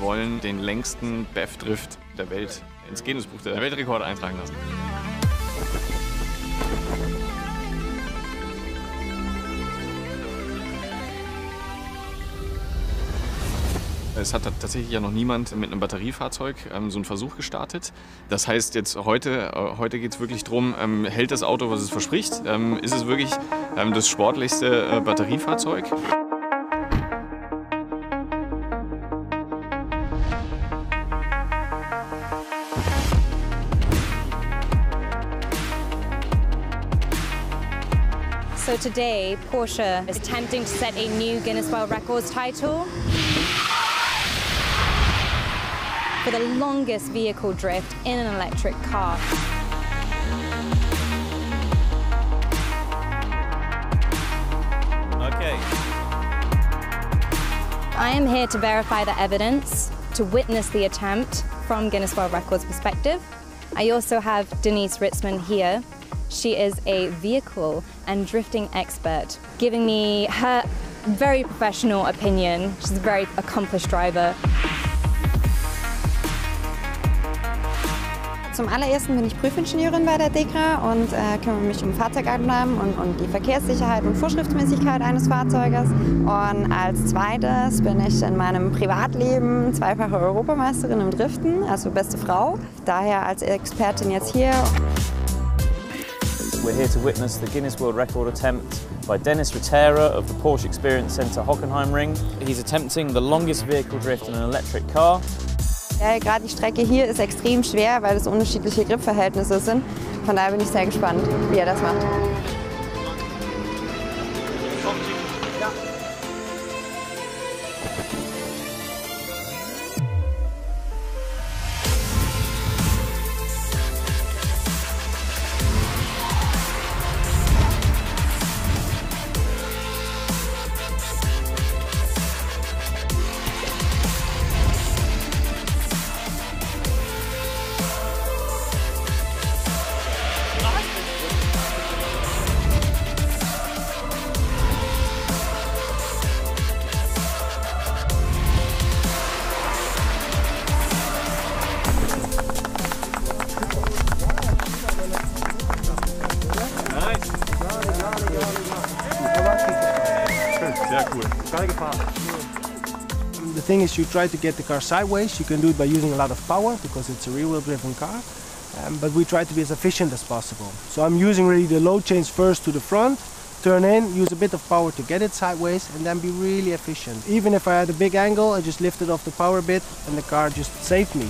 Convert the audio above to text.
wollen den längsten BEF-Drift der Welt ins Guinness-Buch der Weltrekorde eintragen lassen. Es hat tatsächlich ja noch niemand mit einem Batteriefahrzeug ähm, so einen Versuch gestartet. Das heißt, jetzt heute, äh, heute geht es wirklich darum, ähm, hält das Auto, was es verspricht? Ähm, ist es wirklich ähm, das sportlichste äh, Batteriefahrzeug? So today, Porsche is attempting to set a new Guinness World Records title for the longest vehicle drift in an electric car. Okay. I am here to verify the evidence, to witness the attempt from Guinness World Records perspective. I also have Denise Ritzman here. She is a vehicle and drifting expert, giving me her very professional opinion. She's a very accomplished driver. Zum allerersten bin ich Prüfingenieurin bei der DEKRA und äh, kümmere mich um Fahrzeugabnahmen und, und die Verkehrssicherheit und Vorschriftsmäßigkeit eines Fahrzeuges. Und als zweites bin ich in meinem Privatleben zweifache Europameisterin im Driften, also beste Frau. Daher als Expertin jetzt hier. We're here to witness the Guinness World Record attempt by Dennis Retera of the Porsche Experience Centre Hockenheimring. He's attempting the longest vehicle drift in an electric car. Ja, Gerade die Strecke hier ist extrem schwer, weil es unterschiedliche Gripverhältnisse sind. Von daher bin ich sehr gespannt, wie er das macht. Cool. The thing is, you try to get the car sideways. You can do it by using a lot of power because it's a rear-wheel driven car. Um, but we try to be as efficient as possible. So I'm using really the load chains first to the front, turn in, use a bit of power to get it sideways, and then be really efficient. Even if I had a big angle, I just lifted off the power bit, and the car just saved me.